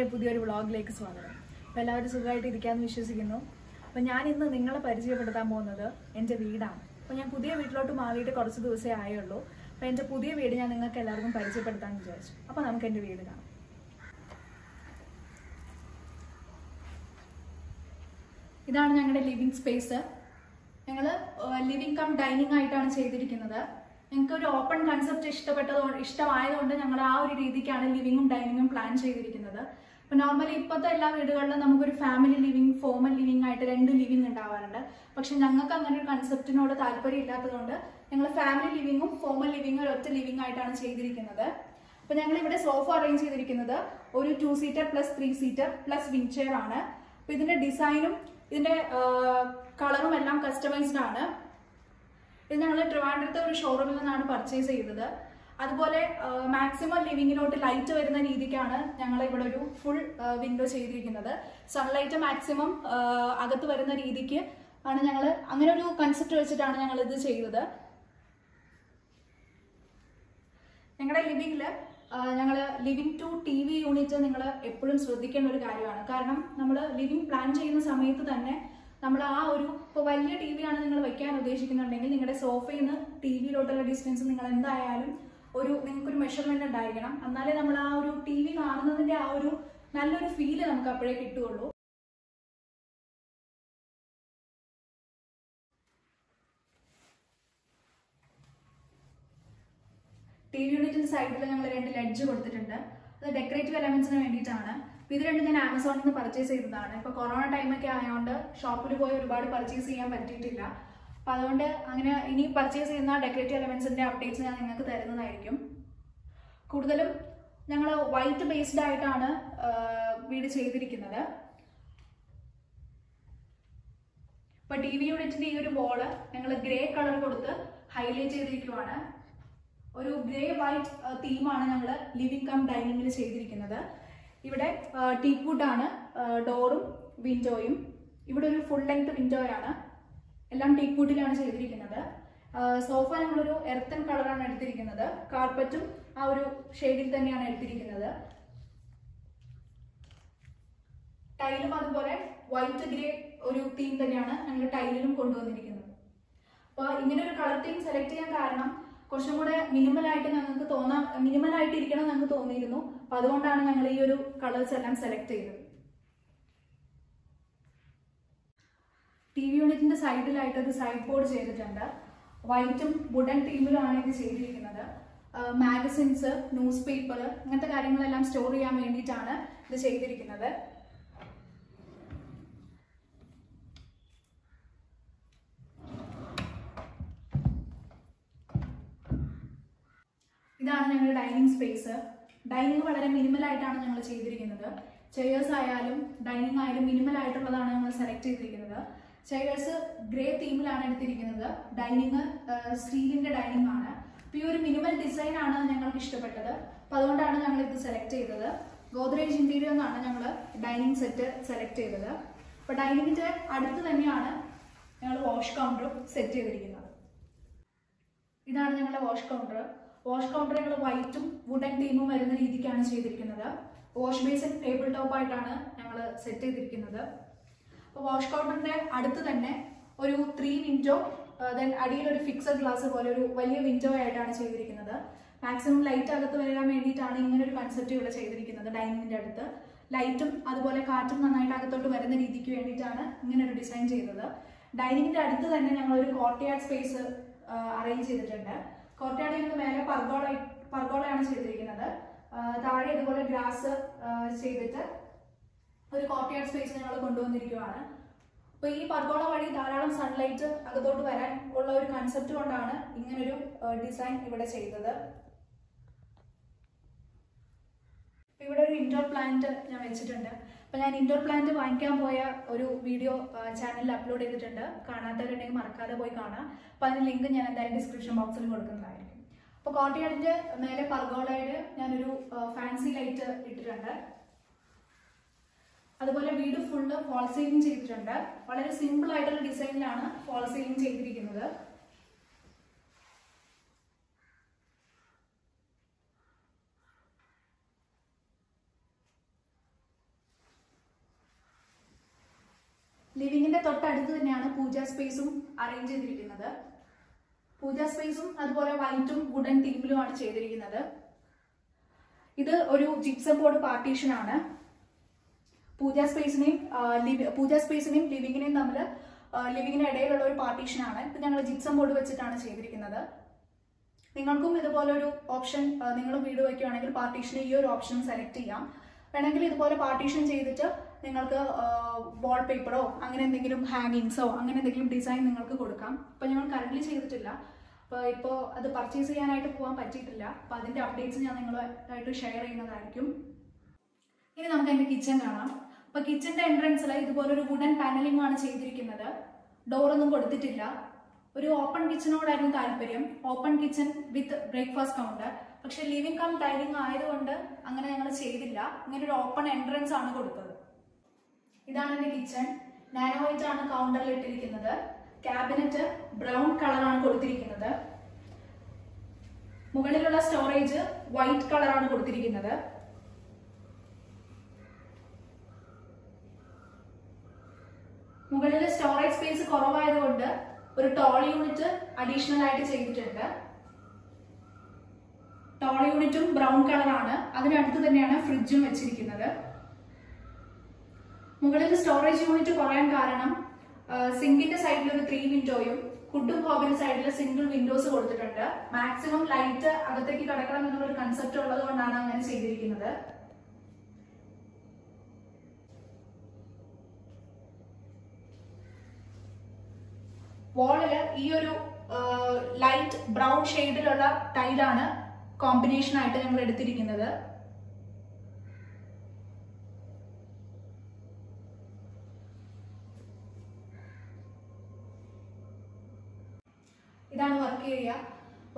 എന്റെ പുതിയൊരു വ്ളോഗിലേക്ക് സ്വാഗതം. അപ്പോൾ എല്ലാവരും സുഖമായിട്ട് ഇരിക്കാമെന്ന് വിശ്വസിക്കുന്നു. അപ്പോൾ ഞാൻ ഇന്ന് നിങ്ങളെ പരിചയപ്പെടുത്താൻ പോകുന്നത് എന്റെ വീടാണ്. അപ്പോൾ ഞാൻ പുതിയ വീട്ടിലോട്ട് മാറിയിട്ട് കുറച്ച് ദിവസമേ ആയുള്ളൂ. അപ്പോൾ എന്റെ പുതിയ വീട് ഞാൻ നിങ്ങൾക്ക് എല്ലാവർക്കും പരിചയപ്പെടുത്താമെന്ന് വിചാരിച്ചു. അപ്പോൾ നമുക്ക് എന്റെ വീട് കാണാം. ഇതാണ് ഞങ്ങളുടെ ലിവിങ് സ്പേസ്. ഞങ്ങൾ ലിവിങ് കം ഡൈനിങ് ആയിട്ടാണ് ചെയ്തിരിക്കുന്നത്. ഞങ്ങൾക്ക് ഒരു ഓപ്പൺ കൺസെപ്റ്റ് ഇഷ്ടപ്പെട്ടത് ഇഷ്ടമായതുകൊണ്ട് ഞങ്ങൾ ആ ഒരു രീതിക്കാണ് ലിവിങ്ങും ഡൈനിങ്ങും പ്ലാൻ ചെയ്തിരിക്കുന്നത്. അപ്പൊ നോർമലി ഇപ്പോഴത്തെ എല്ലാ വീടുകളിലും നമുക്കൊരു ഫാമിലി ലിവിങ് ഫോമൽ ലിവിങ് ആയിട്ട് രണ്ട് ലിവിങ് ഉണ്ടാവാറുണ്ട്. പക്ഷെ ഞങ്ങൾക്ക് അങ്ങനെ ഒരു കൺസെപ്റ്റിനോട് താല്പര്യം ഇല്ലാത്തതുകൊണ്ട് ഞങ്ങൾ ഫാമിലി ലിവിങ്ങും ഫോമൽ ലിവിങ്ങും ഒറ്റ ലിവിങ് ആയിട്ടാണ് ചെയ്തിരിക്കുന്നത്. അപ്പൊ ഞങ്ങൾ ഇവിടെ സോഫ അറേഞ്ച് ചെയ്തിരിക്കുന്നത് ഒരു two seater plus three seater plus wing chair ആണ്. അപ്പൊ ഇതിന്റെ ഡിസൈനും ഇതിന്റെ കളറും എല്ലാം കസ്റ്റമൈസ്ഡ് ആണ്. ഇത് ഞങ്ങൾ ട്രിവാൻഡ്രത്തെ ഒരു ഷോറൂമിൽ നിന്നാണ് പർച്ചേസ് ചെയ്തത്. അതുപോലെ മാക്സിമം ലിവിങ്ങിലോട്ട് ലൈറ്റ് വരുന്ന രീതിക്കാണ് ഞങ്ങൾ ഇവിടെ ഒരു ഫുൾ വിൻഡോ ചെയ്തിരിക്കുന്നത്. സൺലൈറ്റ് മാക്സിമം അകത്ത് വരുന്ന രീതിക്ക് ആണ് ഞങ്ങൾ അങ്ങനെ ഒരു കൺസെപ്റ്റ് വെച്ചിട്ടാണ് ഞങ്ങൾ ഇത് ചെയ്തത്. ഞങ്ങളുടെ ലിവിങ്ങിൽ ഞങ്ങൾ living to T V unit നിങ്ങൾ എപ്പോഴും ശ്രദ്ധിക്കേണ്ട ഒരു കാര്യമാണ്. കാരണം നമ്മൾ ലിവിങ് പ്ലാൻ ചെയ്യുന്ന സമയത്ത് തന്നെ നമ്മൾ ആ ഒരു ഇപ്പോൾ വലിയ ടി വി ആണ് നിങ്ങൾ വയ്ക്കാൻ ഉദ്ദേശിക്കുന്നുണ്ടെങ്കിൽ നിങ്ങളുടെ സോഫയിൽ നിന്ന് ടി വിയിലോട്ടുള്ള ഡിസ്റ്റൻസ് നിങ്ങൾ എന്തായാലും ഒരു നിങ്ങൾക്കൊരു മെഷർമെന്റ് ഉണ്ടായിരിക്കണം. എന്നാലേ നമ്മൾ ആ ഒരു ടി വി കാണുന്നതിന്റെ ആ ഒരു നല്ലൊരു ഫീൽ നമുക്ക് അപ്പോഴേ കിട്ടുകയുള്ളൂ. ടി വി യൂണിറ്റിന്റെ സൈഡിൽ ഞങ്ങൾ രണ്ട് ലെഡ്ജ് കൊടുത്തിട്ടുണ്ട്. അത് ഡെക്കറേറ്റീവ് എലമെന്റ്സിന് വേണ്ടിയിട്ടാണ്. ഇത് രണ്ടും ഞാൻ ആമസോണിൽ നിന്ന് പർച്ചേസ് ചെയ്തതാണ്. ഇപ്പൊ കൊറോണ ടൈമൊക്കെ ആയതുകൊണ്ട് ഷോപ്പിൽ പോയി ഒരുപാട് പർച്ചേസ് ചെയ്യാൻ പറ്റിയിട്ടില്ല. അപ്പൊ അതുകൊണ്ട് അങ്ങനെ ഇനി പർച്ചേസ് ചെയ്യുന്ന ഡെക്കറേറ്റീവ് എലമെന്റ്സിന്റെ അപ്ഡേറ്റ്സ് ഞാൻ നിങ്ങൾക്ക് തരുന്നതായിരിക്കും. കൂടുതലും ഞങ്ങൾ വൈറ്റ് ബേസ്ഡ് ആയിട്ടാണ് വീട് ചെയ്തിരിക്കുന്നത്. ഇപ്പൊ ടി വി യൂണിറ്റിന്റെ ഈ ഒരു ബോൾ ഞങ്ങൾ ഗ്രേ കളർ കൊടുത്ത് ഹൈലൈറ്റ് ചെയ്തിരിക്കുവാണ്. ഒരു ഗ്രേ വൈറ്റ് തീമാണ് ഞങ്ങൾ ലിവിംഗ് കം ഡൈനിങ്ങിൽ ചെയ്തിരിക്കുന്നത്. ഇവിടെ ടീക്ക് വുഡാണ് ഡോറും വിൻഡോയും ഇവിടെ ഒരു ഫുൾ ലെങ്ത് വിൻഡോയാണ് എല്ലാം ടീക്ക് വുഡിലാണ് ചെയ്തിരിക്കുന്നത് സോഫ നമ്മളൊരു എർത്തൻ കളറാണ് എടുത്തിരിക്കുന്നത്. കാർപ്പറ്റും ആ ഒരു ഷെയ്ഡിൽ തന്നെയാണ് എടുത്തിരിക്കുന്നത്. ടൈലും അതുപോലെ വൈറ്റ് ഗ്രേ ഒരു തീം തന്നെയാണ് ഞങ്ങൾ ടൈലിലും കൊണ്ടുവന്നിരിക്കുന്നത്. അപ്പോൾ ഇങ്ങനെ ഒരു കളർ തീം സെലക്ട് ചെയ്യാൻ കാരണം കുറച്ചും കൂടെ മിനിമൽ ആയിട്ട് ഞങ്ങൾക്ക് മിനിമൽ ആയിട്ട് ഇരിക്കണം ഞങ്ങൾക്ക് തോന്നിയിരുന്നു. അപ്പൊ അതുകൊണ്ടാണ് ഞങ്ങൾ ഈ ഒരു കളേഴ്സ് എല്ലാം സെലക്ട് ചെയ്തത്. ടി വി യൂണിറ്റിന്റെ സൈഡിലായിട്ട് ഒരു സൈഡ് ബോർഡ് ചെയ്തിട്ടുണ്ട്. വൈറ്റും വുഡൻ തീമിലുമാണ് ഇത് ചെയ്തിരിക്കുന്നത്. മാഗസിൻസ് ന്യൂസ് പേപ്പർ അങ്ങനത്തെ കാര്യങ്ങളെല്ലാം സ്റ്റോർ ചെയ്യാൻ വേണ്ടിയിട്ടാണ് ഇത് ചെയ്തിരിക്കുന്നത്. ഇതാണ് ഞങ്ങളുടെ ഡൈനിങ് സ്പേസ് ഡൈനിങ് വളരെ മിനിമൽ ആയിട്ടാണ് ഞങ്ങൾ ചെയ്തിരിക്കുന്നത്. ചെയേഴ്സ് ആയാലും ഡൈനിങ് ആയാലും മിനിമൽ ആയിട്ടുള്ളതാണ് ഞങ്ങൾ സെലക്ട് ചെയ്തിരിക്കുന്നത്. ചെയേഴ്സ് ഗ്രേ തീമിലാണ് എടുത്തിരിക്കുന്നത്. ഡൈനിങ് സ്റ്റീലിന്റെ ഡൈനിങ് ആണ്. അപ്പൊ ഈ ഒരു മിനിമൽ ഡിസൈൻ ആണ് ഞങ്ങൾക്ക് ഇഷ്ടപ്പെട്ടത്. അപ്പൊ അതുകൊണ്ടാണ് ഞങ്ങൾ ഇത് സെലക്ട് ചെയ്തത്. ഗോദ്രേജ് ഇന്റീരിയർ എന്നാണ് ഞങ്ങൾ ഡൈനിങ് സെറ്റ് സെലക്ട് ചെയ്തത്. അപ്പൊ ഡൈനിങ്ങിന്റെ അടുത്ത് തന്നെയാണ് ഞങ്ങൾ വാഷ് കൗണ്ടറും സെറ്റ് ചെയ്തിരിക്കുന്നത്. ഇതാണ് ഞങ്ങളുടെ വാഷ് കൗണ്ടർ വാഷ് കൗണ്ടർ ഞങ്ങൾ വൈറ്റും വുഡൻ തീമും വരുന്ന രീതിക്കാണ് ചെയ്തിരിക്കുന്നത്. വാഷ് ബേസിൻ ടേബിൾ ടോപ്പ് ആയിട്ടാണ് ഞങ്ങൾ സെറ്റ് ചെയ്തിരിക്കുന്നത്. അപ്പോൾ വാഷ് കൗണ്ടറിന്റെ അടുത്ത് തന്നെ ഒരു ത്രീ വിൻഡോ ദെൻ അടിയിൽ ഒരു ഫിക്സഡ് ഗ്ലാസ് പോലെ ഒരു വലിയ വിൻഡോ ആയിട്ടാണ് ചെയ്തിരിക്കുന്നത്. മാക്സിമം ലൈറ്റ് അകത്ത് വരാൻ വേണ്ടിയിട്ടാണ് ഇങ്ങനെ ഒരു കൺസെപ്റ്റ് ഇവിടെ ചെയ്തിരിക്കുന്നത് ഡൈനിങ്ങിന്റെ അടുത്ത്. ലൈറ്റും അതുപോലെ കാറ്റും നന്നായിട്ട് അകത്തോട്ട് വരുന്ന രീതിക്ക് വേണ്ടിയിട്ടാണ് ഇങ്ങനെ ഒരു ഡിസൈൻ ചെയ്തത്. ഡൈനിങ്ങിന്റെ അടുത്ത് തന്നെ ഞങ്ങൾ ഒരു കോർട്ടയാർഡ് സ്പേസ് അറേഞ്ച് ചെയ്തിട്ടുണ്ട്. കോർട്ടിയാർഡിൽ നിന്ന് മേലെ പർഗോള പർഗോളയാണ് ചെയ്തിരിക്കുന്നത്. താഴെ ഇതുപോലെ ഗ്രാസ് ചെയ്തിട്ട് ഒരു കോർട്ടിയാർഡ് സ്പേസ് ഞങ്ങൾ കൊണ്ടുവന്നിരിക്കുകയാണ് അപ്പൊ ഈ പർഗോള വഴി ധാരാളം സൺലൈറ്റ് അകത്തോട്ട് വരാൻ ഉള്ള ഒരു കൺസെപ്റ്റ് കൊണ്ടാണ് ഇങ്ങനൊരു ഡിസൈൻ ഇവിടെ ചെയ്തത്. ഇവിടെ ഒരു ഇൻഡോർ പ്ലാന്റ് ഞാൻ വെച്ചിട്ടുണ്ട്. അപ്പൊ ഞാൻ ഇൻഡോർ പ്ലാന്റ് വാങ്ങിക്കാൻ പോയ ഒരു വീഡിയോ ചാനലിൽ അപ്ലോഡ് ചെയ്തിട്ടുണ്ട്. കാണാത്തവരുണ്ടെങ്കിൽ മറക്കാതെ പോയി കാണാം. അപ്പൊ അതിന് ലിങ്ക് ഞാൻ എന്തായാലും ഡിസ്ക്രിപ്ഷൻ ബോക്സിൽ കൊടുക്കുന്നതായിരിക്കും. അപ്പൊ കോട്ടയാടിന്റെ മേലെ പർഗോളയിൽ ഞാനൊരു ഫാൻസി ലൈറ്റ് ഇട്ടിട്ടുണ്ട്. അതുപോലെ വീട് ഫുള്ള് ഫോൾ സീലിംഗ് ചെയ്തിട്ടുണ്ട്. വളരെ സിമ്പിൾ ആയിട്ടുള്ള ഡിസൈനിലാണ് ഫോൾ സീലിംഗ് ചെയ്തിരിക്കുന്നത്. ലിവിങ്ങിന്റെ തൊട്ടടുത്ത് തന്നെയാണ് പൂജാ സ്പേസും അറേഞ്ച് ചെയ്തിരിക്കുന്നത്. പൂജാ സ്പേസും അതുപോലെ വൈറ്റും വുഡൻ തീമിലുമാണ് ചെയ്തിരിക്കുന്നത്. ഇത് ഒരു ജിപ്സം ബോർഡ് പാർട്ടീഷൻ ആണ്. പൂജ സ്പേസിനെയും പൂജ സ്പേസിനെയും ലിവിങ്ങിനെയും തമ്മിൽ ലിവിങ്ങിന് ഇടയിലുള്ള ഒരു പാർട്ടീഷൻ ആണ് ഇത് ഞങ്ങൾ ജിപ്സം ബോർഡ് വെച്ചിട്ടാണ് ചെയ്തിരിക്കുന്നത്. നിങ്ങൾക്കും ഇതുപോലെ ഒരു ഓപ്ഷൻ നിങ്ങൾ വീട് വയ്ക്കുകയാണെങ്കിൽ പാർട്ടീഷന് ഈ ഒരു ഓപ്ഷൻ സെലക്ട് ചെയ്യാം. വേണമെങ്കിൽ ഇതുപോലെ പാർട്ടീഷൻ ചെയ്തിട്ട് നിങ്ങൾക്ക് വാൾ പേപ്പറോ അങ്ങനെ എന്തെങ്കിലും ഹാങ്ങിങ്സോ അങ്ങനെ എന്തെങ്കിലും ഡിസൈൻ നിങ്ങൾക്ക് കൊടുക്കാം. ഇപ്പൊ ഞങ്ങൾ കറന്റ് ചെയ്തിട്ടില്ല. അപ്പോൾ ഇപ്പോൾ അത് പർച്ചേസ് ചെയ്യാനായിട്ട് പോകാൻ പറ്റിയിട്ടില്ല. അപ്പോൾ അതിന്റെ അപ്ഡേറ്റ്സ് ഞാൻ നിങ്ങളുമായിട്ട് ഷെയർ ചെയ്യുന്നതായിരിക്കും. ഇനി നമുക്ക് എന്റെ കിച്ചൺ കാണാം. അപ്പൊ കിച്ചന്റെ എൻട്രൻസിൽ ഇതുപോലെ ഒരു വുഡൻ പാനലിംഗ് ആണ് ചെയ്തിരിക്കുന്നത്. ഡോറൊന്നും കൊടുത്തിട്ടില്ല. ഒരു ഓപ്പൺ കിച്ചണോടായിരുന്നു താല്പര്യം. Open kitchen with breakfast counter പക്ഷെ ലിവിംഗ് കം ഡൈനിങ് ആയതുകൊണ്ട് അങ്ങനെ ഞങ്ങൾ ചെയ്തില്ല. ഇങ്ങനെ ഒരു ഓപ്പൺ എൻട്രൻസ് ആണ് കൊടുത്തത്. ഇതാണ് എന്റെ കിച്ചൺ നാനോയിറ്റ് ആണ് കൗണ്ടറിൽ ഇട്ടിരിക്കുന്നത്. ക്യാബിനറ്റ് ബ്രൗൺ കളറാണ് കൊടുത്തിരിക്കുന്നത്. മുകളിലുള്ള സ്റ്റോറേജ് വൈറ്റ് കളറാണ് കൊടുത്തിരിക്കുന്നത്. മുകളിൽ സ്റ്റോറേജ് സ്പേസ് കുറവായതുകൊണ്ട് ഒരു ടോൾ യൂണിറ്റ് അഡീഷണൽ ആയിട്ട് ചെയ്തിട്ടുണ്ട്. ടോൾ യൂണിറ്റും ബ്രൗൺ കളറാണ് അതിനടുത്ത് തന്നെയാണ് ഫ്രിഡ്ജും വെച്ചിരിക്കുന്നത്. മുകളിൽ സ്റ്റോറേജ് യൂണിറ്റ് കുറയാൻ കാരണം സിങ്കിന്റെ സൈഡിൽ ഒരു ത്രീ വിൻഡോയും ഫുഡും ഹോബിന്റെ സൈഡിൽ സിംഗിൾ വിൻഡോസ് കൊടുത്തിട്ടുണ്ട്. മാക്സിമം ലൈറ്റ് അകത്തേക്ക് കിടക്കണം എന്നുള്ള ഒരു കൺസെപ്റ്റ് ഉള്ളത് കൊണ്ടാണ് അങ്ങനെ ചെയ്തിരിക്കുന്നത്. വാളിൽ ഈ ഒരു ലൈറ്റ് ബ്രൗൺ ഷെയ്ഡിലുള്ള ടൈലാണ് കോമ്പിനേഷൻ ആയിട്ട് ഞങ്ങൾ എടുത്തിരിക്കുന്നത്. ഇതാണ് വർക്ക് ഏരിയ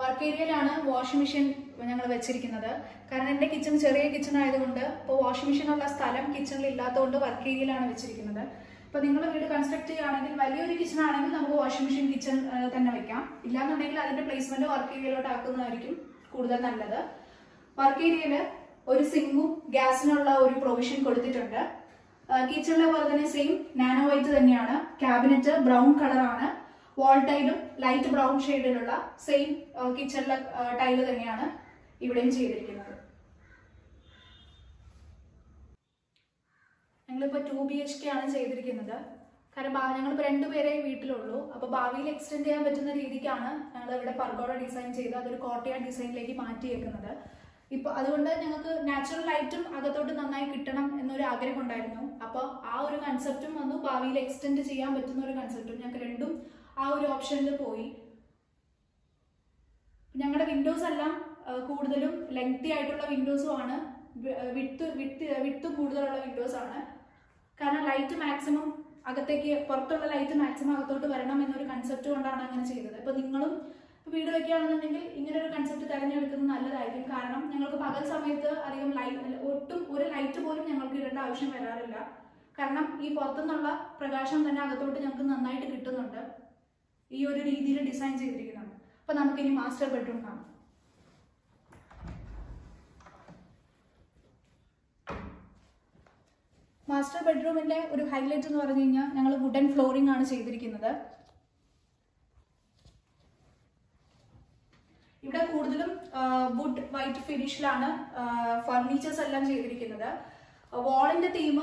വർക്ക് ഏരിയയിലാണ് വാഷിംഗ് മെഷീൻ ഞങ്ങൾ വെച്ചിരിക്കുന്നത്. കാരണം എന്റെ കിച്ചൺ ചെറിയ കിച്ചൺ ആയതുകൊണ്ട് ഇപ്പോൾ വാഷിംഗ് മെഷീനുള്ള സ്ഥലം കിച്ചണിൽ ഇല്ലാത്തതുകൊണ്ട് വർക്ക് ഏരിയയിലാണ് വെച്ചിരിക്കുന്നത്. ഇപ്പൊ നിങ്ങൾ വീട് കൺസ്ട്രക്ട് ചെയ്യുകയാണെങ്കിൽ വലിയൊരു കിച്ചൺ ആണെങ്കിൽ നമുക്ക് വാഷിംഗ് മെഷീൻ കിച്ചൺ തന്നെ വെക്കാം. ഇല്ലാന്നുണ്ടെങ്കിൽ അതിന്റെ പ്ലേസ്മെന്റ് വർക്ക് ഏരിയയിലോട്ട് ആക്കുന്നതായിരിക്കും കൂടുതൽ നല്ലത്. വർക്ക് ഏരിയയിൽ ഒരു സിങ്കും ഗ്യാസിനുള്ള ഒരു പ്രൊവിഷൻ കൊടുത്തിട്ടുണ്ട്. കിച്ചണിലെ പോലെ തന്നെ സെയിം നാനോ വൈറ്റ് തന്നെയാണ്. ക്യാബിനറ്റ് ബ്രൗൺ കളറാണ് വാൾ ടൈലും ലൈറ്റ് ബ്രൗൺ ഷെയ്ഡിലുള്ള സെയിം കിച്ചണിലെ ടൈൽ തന്നെയാണ് ഇവിടെയും ചെയ്തിരിക്കുന്നത്. ഞങ്ങളിപ്പോ ടു ബി എച്ച് കെ ആണ് ചെയ്തിരിക്കുന്നത്. കാരണം ഞങ്ങൾ ഇപ്പോൾ രണ്ടുപേരെ വീട്ടിലുള്ളൂ. അപ്പോൾ ഭാവിയിൽ എക്സ്റ്റെൻഡ് ചെയ്യാൻ പറ്റുന്ന രീതിക്കാണ് ഞങ്ങൾ ഇവിടെ പർഗോഡ ഡിസൈൻ ചെയ്ത് അതൊരു കോട്ടയ ഡിസൈനിലേക്ക് മാറ്റിയേക്കുന്നത്. ഇപ്പൊ അതുകൊണ്ട് ഞങ്ങൾക്ക് നാച്ചുറൽ ലൈറ്റും അകത്തോട്ട് നന്നായി കിട്ടണം എന്നൊരു ആഗ്രഹം ഉണ്ടായിരുന്നു അപ്പോൾ ആ ഒരു കൺസെപ്റ്റും വന്നു. ഭാവിയിൽ എക്സ്റ്റെൻഡ് ചെയ്യാൻ പറ്റുന്ന ഒരു കൺസെപ്റ്റും ഞങ്ങൾക്ക് രണ്ടും ആ ഒരു ഓപ്ഷനിൽ പോയി. ഞങ്ങളുടെ വിൻഡോസ് എല്ലാം കൂടുതലും ലെങ്തി ആയിട്ടുള്ള വിൻഡോസും ആണ്. വിത്ത് വിത്ത് വിത്ത് കൂടുതലുള്ള വിൻഡോസ് ആണ്. കാരണം ലൈറ്റ് മാക്സിമം അകത്തേക്ക് പുറത്തുള്ള ലൈറ്റ് മാക്സിമം അകത്തോട്ട് വരണം എന്നൊരു കൺസെപ്റ്റ് കൊണ്ടാണ് അങ്ങനെ ചെയ്തത്. ഇപ്പൊ നിങ്ങളും വീട് വെക്കുകയാണെന്നുണ്ടെങ്കിൽ ഇങ്ങനെ ഒരു കൺസെപ്റ്റ് തിരഞ്ഞെടുക്കുന്നത് നല്ലതായിരിക്കും. കാരണം ഞങ്ങൾക്ക് പകൽ സമയത്ത് അധികം ലൈറ്റ് ഒട്ടും ഒരു ലൈറ്റ് പോലും ഞങ്ങൾക്ക് ഇടേണ്ട ആവശ്യം വരാറില്ല. കാരണം ഈ പുറത്തുനിന്നുള്ള പ്രകാശം തന്നെ അകത്തോട്ട് ഞങ്ങൾക്ക് നന്നായിട്ട് കിട്ടുന്നുണ്ട്. ഈ ഒരു രീതിയിൽ ഡിസൈൻ ചെയ്തിരിക്കുന്നത്. അപ്പൊ നമുക്കിനി മാസ്റ്റർ ബെഡ്റൂം കാണാം. മാസ്റ്റർ ബെഡ്റൂമിന്റെ ഒരു ഹൈലൈറ്റ് എന്ന് പറഞ്ഞു കഴിഞ്ഞാൽ ഞങ്ങൾ വുഡൻ ഫ്ലോറിംഗ് ആണ് ചെയ്തിരിക്കുന്നത്. ഇവിടെ കൂടുതലും വുഡ് വൈറ്റ് ഫിനിഷിലാണ് ഫർണിച്ചേഴ്സ് എല്ലാം ചെയ്തിരിക്കുന്നത്. വാളിന്റെ തീം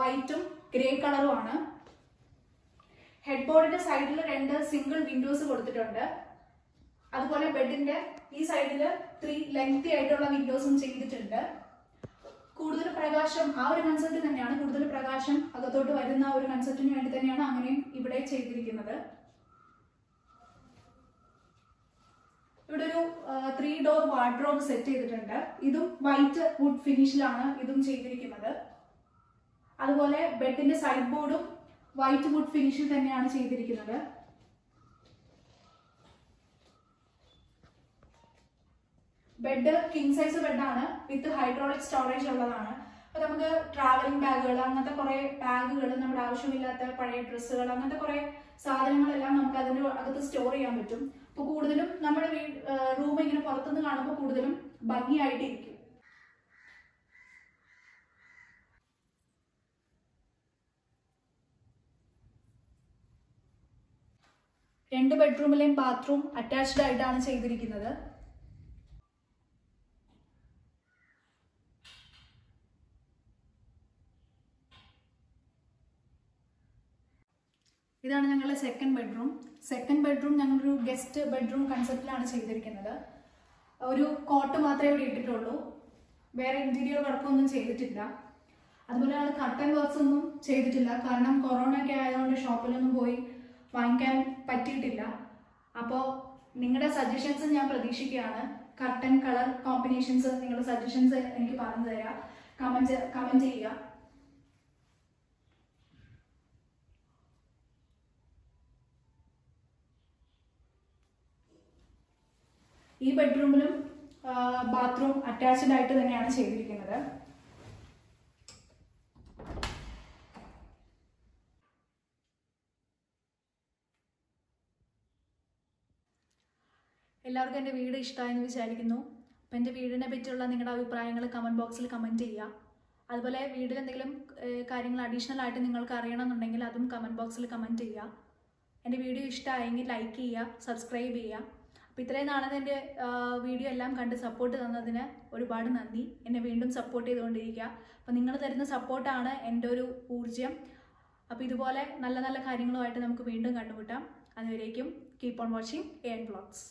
വൈറ്റും ഗ്രേ കളറും ആണ്. ഹെഡ് ബോർഡിന്റെ സൈഡിൽ രണ്ട് സിംഗിൾ വിൻഡോസ് കൊടുത്തിട്ടുണ്ട്. അതുപോലെ ബെഡിന്റെ ഈ സൈഡിൽ ത്രീ ലെങ്തി ആയിട്ടുള്ള വിൻഡോസും ചെയ്തിട്ടുണ്ട്. കൂടുതൽ പ്രകാശം ആ ഒരു കൺസെപ്റ്റ് തന്നെയാണ് കൂടുതൽ പ്രകാശം അകത്തോട്ട് വരുന്ന ഒരു കൺസെപ്റ്റിന് വേണ്ടി തന്നെയാണ് അങ്ങനെയും ഇവിടെ ചെയ്തിരിക്കുന്നത്. ഇവിടെ ഒരു ത്രീ ഡോർ വാർഡ്രോബ് സെറ്റ് ചെയ്തിട്ടുണ്ട്. ഇതും വൈറ്റ് വുഡ് ഫിനിഷിലാണ് ഇതും ചെയ്തിരിക്കുന്നത്. അതുപോലെ ബെഡിന്റെ സൈഡ് ബോർഡും വൈറ്റ് വുഡ് ഫിനിഷിൽ തന്നെയാണ് ചെയ്തിരിക്കുന്നത്. ബെഡ് കിങ് സൈസ് ബെഡാണ് വിത്ത് ഹൈഡ്രോളിക് സ്റ്റോറേജ് ഉള്ളതാണ്. അപ്പൊ നമുക്ക് ട്രാവലിംഗ് ബാഗുകൾ അങ്ങനത്തെ കുറെ ബാഗുകൾ നമ്മുടെ ആവശ്യമില്ലാത്ത പഴയ ഡ്രസ്സുകൾ അങ്ങനത്തെ കുറെ സാധനങ്ങളെല്ലാം നമുക്ക് അതിന്റെ അകത്ത് സ്റ്റോർ ചെയ്യാൻ പറ്റും. അപ്പൊ കൂടുതലും നമ്മുടെ റൂം ഇങ്ങനെ പുറത്തുനിന്ന് കാണുമ്പോൾ കൂടുതലും ഭംഗിയായിട്ടിരിക്കും. രണ്ട് ബെഡ്റൂമിലെയും ബാത്റൂം അറ്റാച്ച്ഡ് ആയിട്ടാണ് ചെയ്തിരിക്കുന്നത്. ഇതാണ് ഞങ്ങളുടെ സെക്കൻഡ് ബെഡ്റൂം സെക്കൻഡ് ബെഡ്റൂം ഞങ്ങളൊരു ഗസ്റ്റ് ബെഡ്റൂം കൺസെപ്റ്റിലാണ് ചെയ്തിരിക്കുന്നത്. ഒരു കോട്ട് മാത്രമേ ഇവിടെ ഇട്ടിട്ടുള്ളൂ. വേറെ ഇന്റീരിയർ വർക്കൊന്നും ചെയ്തിട്ടില്ല. അതുപോലെ ആൾ കട്ടൻ വർക്ക്സ് ഒന്നും ചെയ്തിട്ടില്ല. കാരണം കൊറോണ ഒക്കെ ആയതുകൊണ്ട് ഷോപ്പിലൊന്നും പോയി വാങ്ങിക്കാൻ പറ്റിയിട്ടില്ല. അപ്പോൾ നിങ്ങളുടെ സജഷൻസ് ഞാൻ പ്രതീക്ഷിക്കുകയാണ്. കർട്ടൻ കളർ കോമ്പിനേഷൻസ് നിങ്ങളുടെ സജഷൻസ് എനിക്ക് പറഞ്ഞു തരാം കമന്റ് കമന്റ് ചെയ്യുക. ഈ ബെഡ്റൂമിലും ബാത്റൂം അറ്റാച്ച്ഡ് ആയിട്ട് തന്നെയാണ് ചെയ്തിരിക്കുന്നത്. എല്ലാവർക്കും എന്റെ വീട് ഇഷ്ടമായെന്ന് വിചാരിക്കുന്നു. അപ്പോൾ എന്റെ വീടിനെ പറ്റിയുള്ള നിങ്ങളുടെ അഭിപ്രായങ്ങൾ കമന്റ് ബോക്സിൽ കമന്റ് ചെയ്യുക. അതുപോലെ വീട്ടിൽ എന്തെങ്കിലും കാര്യങ്ങൾ അഡീഷണൽ ആയിട്ട് നിങ്ങൾക്ക് അറിയണമെന്നുണ്ടെങ്കിൽ അതും കമന്റ് ബോക്സിൽ കമന്റ് ചെയ്യുക. എന്റെ വീഡിയോ ഇഷ്ടമായെങ്കിൽ ലൈക്ക് ചെയ്യുക സബ്സ്ക്രൈബ് ചെയ്യുക. അപ്പോൾ ഇത്രയും നാളെ എന്റെ വീഡിയോ എല്ലാം കണ്ട് സപ്പോർട്ട് തന്നതിന് ഒരുപാട് നന്ദി. എന്നെ വീണ്ടും സപ്പോർട്ട് ചെയ്തുകൊണ്ടിരിക്കുക. അപ്പോൾ നിങ്ങൾ തരുന്ന സപ്പോർട്ടാണ് എന്റെ ഒരു ഊർജം. അപ്പോൾ ഇതുപോലെ നല്ല നല്ല കാര്യങ്ങളുമായിട്ട് നമുക്ക് വീണ്ടും കണ്ടുമുട്ടാം. അതുവരേക്കും keep on watching N blogs